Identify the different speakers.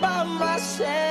Speaker 1: by myself.